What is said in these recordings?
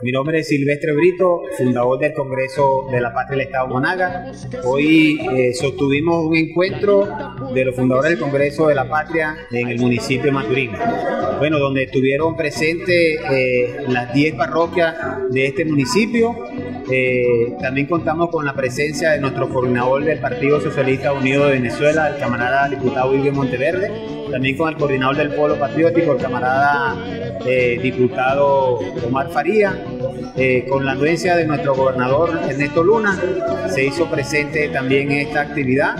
Mi nombre es Silvestre Brito, fundador del Congreso de la Patria del Estado Monaga. Hoy eh, sostuvimos un encuentro de los fundadores del Congreso de la Patria en el municipio de Maturín. Bueno, donde estuvieron presentes eh, las 10 parroquias de este municipio. Eh, también contamos con la presencia de nuestro coordinador del Partido Socialista Unido de Venezuela, el camarada diputado William Monteverde, también con el coordinador del Polo Patriótico, el camarada diputado Omar Faría, eh, con la anuencia de nuestro gobernador Ernesto Luna, se hizo presente también esta actividad.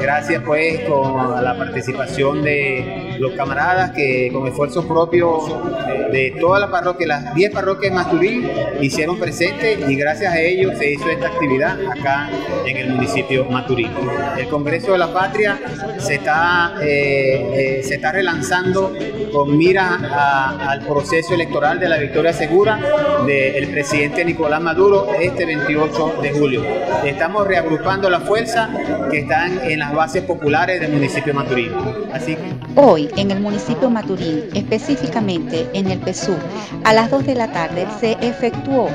Gracias pues con la participación de los camaradas que con esfuerzos propios de toda la parroquia, las 10 parroquias de Masturín hicieron presente y gracias a ellos se hizo esta actividad acá en el municipio Maturín. El Congreso de la Patria se está, eh, eh, se está relanzando con mira al proceso electoral de la victoria segura del presidente Nicolás Maduro este 28 de julio. Estamos reagrupando la fuerza que están en las bases populares del municipio de Maturín. Así Hoy, en el municipio Maturín, específicamente en el PSU, a las 2 de la tarde se efectuó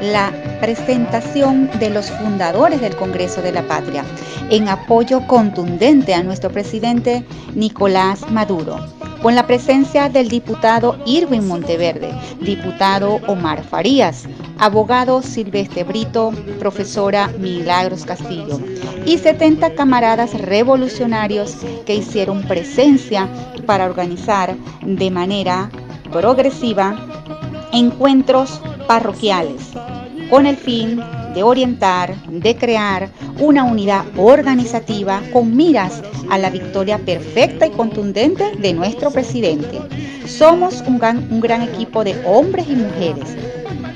la presentación de los fundadores del Congreso de la Patria en apoyo contundente a nuestro presidente Nicolás Maduro con la presencia del diputado Irwin Monteverde, diputado Omar Farías, abogado Silvestre Brito, profesora Milagros Castillo y 70 camaradas revolucionarios que hicieron presencia para organizar de manera progresiva encuentros parroquiales con el fin de orientar, de crear una unidad organizativa con miras a la victoria perfecta y contundente de nuestro presidente. Somos un gran, un gran equipo de hombres y mujeres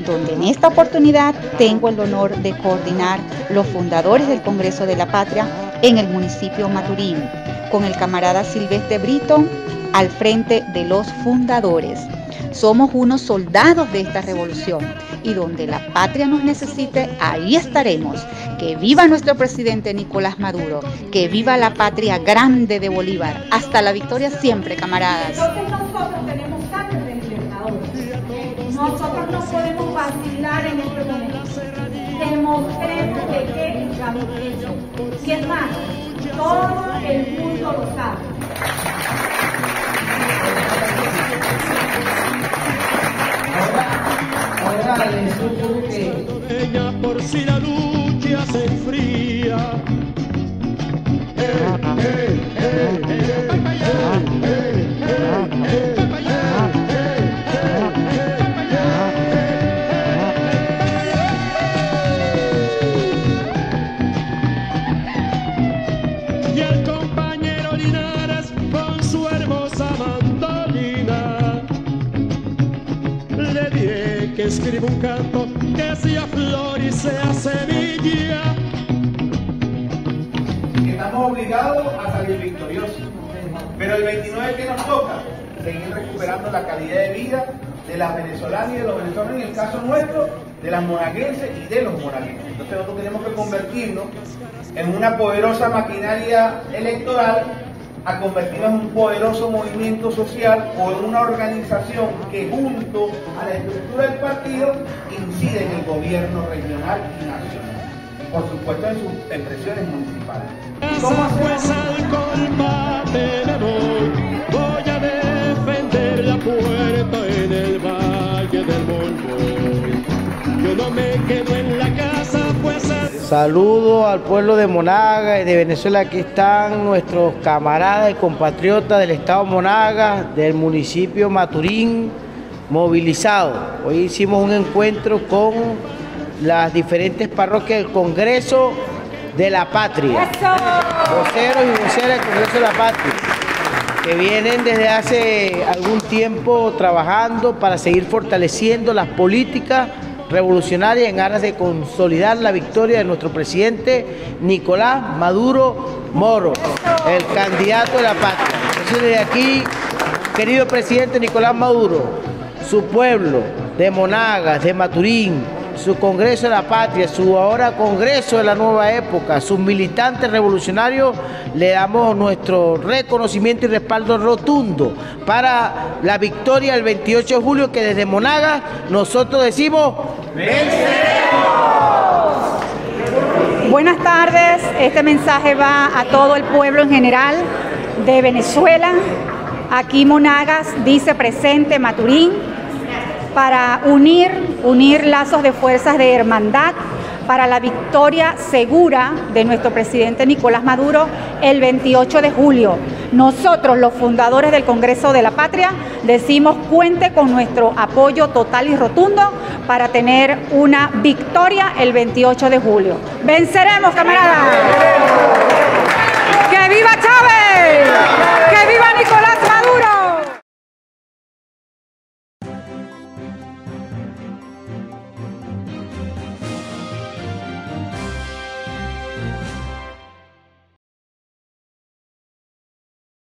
donde en esta oportunidad tengo el honor de coordinar los fundadores del Congreso de la Patria en el municipio Maturín, con el camarada Silvestre Brito al frente de los fundadores. Somos unos soldados de esta revolución y donde la patria nos necesite, ahí estaremos. Que viva nuestro presidente Nicolás Maduro, que viva la patria grande de Bolívar. Hasta la victoria siempre, camaradas. Nosotros no podemos vacilar en este momento. Demostremos de qué estamos hechos. Y es más, todo el mundo lo sabe. Escriba un canto que sea flor y sea semilla. Estamos obligados a salir victoriosos, pero el 29 que nos toca, seguir recuperando la calidad de vida de las venezolanas y de los venezolanos, en el caso nuestro, de las monaguenses y de los monaguenses. Entonces nosotros tenemos que convertirnos en una poderosa maquinaria electoral a convertirnos en un poderoso movimiento social o en una organización que junto a la estructura del partido incide en el gobierno regional y nacional. Por supuesto en sus expresiones municipales. ¿Cómo Saludo al pueblo de Monaga y de Venezuela. Aquí están nuestros camaradas y compatriotas del estado Monaga, del municipio Maturín, movilizados. Hoy hicimos un encuentro con las diferentes parroquias del Congreso de la Patria. Voceros y voceras del Congreso de la Patria, que vienen desde hace algún tiempo trabajando para seguir fortaleciendo las políticas revolucionaria en aras de consolidar la victoria de nuestro presidente Nicolás Maduro Moro, el candidato de la patria. Entonces desde aquí, querido presidente Nicolás Maduro, su pueblo de Monagas, de Maturín, su Congreso de la Patria, su ahora Congreso de la Nueva Época, sus militantes revolucionarios, le damos nuestro reconocimiento y respaldo rotundo para la victoria el 28 de julio que desde Monaga nosotros decimos Buenas tardes, este mensaje va a todo el pueblo en general de Venezuela. Aquí Monagas dice presente Maturín para unir, unir lazos de fuerzas de hermandad para la victoria segura de nuestro presidente Nicolás Maduro el 28 de julio. Nosotros, los fundadores del Congreso de la Patria, decimos cuente con nuestro apoyo total y rotundo para tener una victoria el 28 de julio. ¡Venceremos, camaradas! ¡Que viva Chávez!